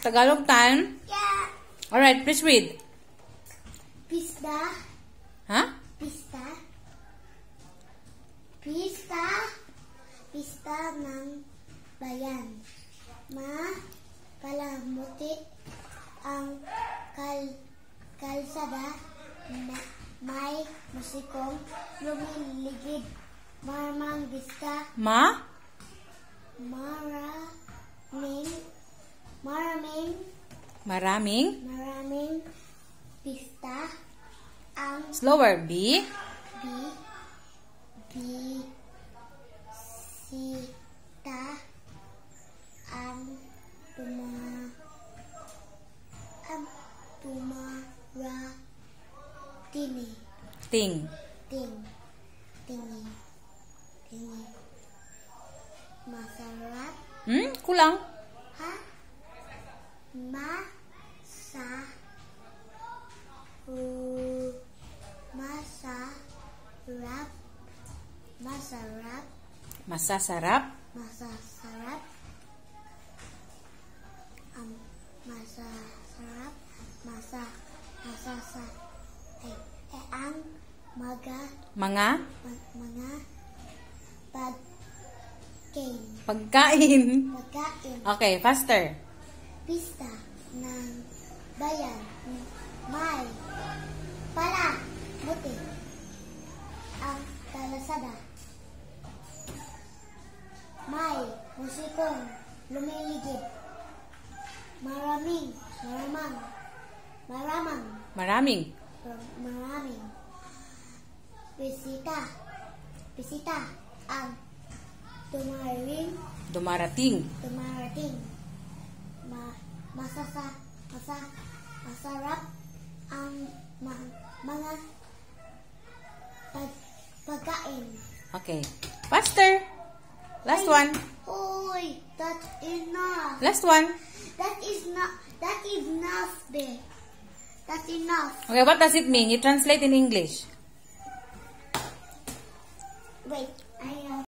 Tagalog time. Yeah. Alright, please read. Pista. Ha? Pista. Pista. Pista ng bayan. Ma, palamuti ang kal kalsada. Ma, may musikong lumiligid. Maramang pista. Ma? Maraming. maraming pista ang Slower. B. B B sita ang tuma ang tumara tini Ting. ting tingi tingi masarap Hmm? Kulang. Ha masa uh, masarap. Masarap. Masasarap. masasarap. Um, masasarap. Masa masasa eh, eh, ang maga Mga? ma- mga pagkain. Pagkain. pagkain. Okay, faster. Pista ng bayan may pala buti ang kalasada may musikong lumiligid maraming maramang maramang Maraming. maraming bisita bisita ang Dumarating. dumarating ma masasa masa masarap ang um, ma, mga pag, pagkain. Okay. Faster. Last one. Oy, that enough. Last one. That is not. That is enough, babe. That's enough. Okay, what does it mean? You translate in English. Wait.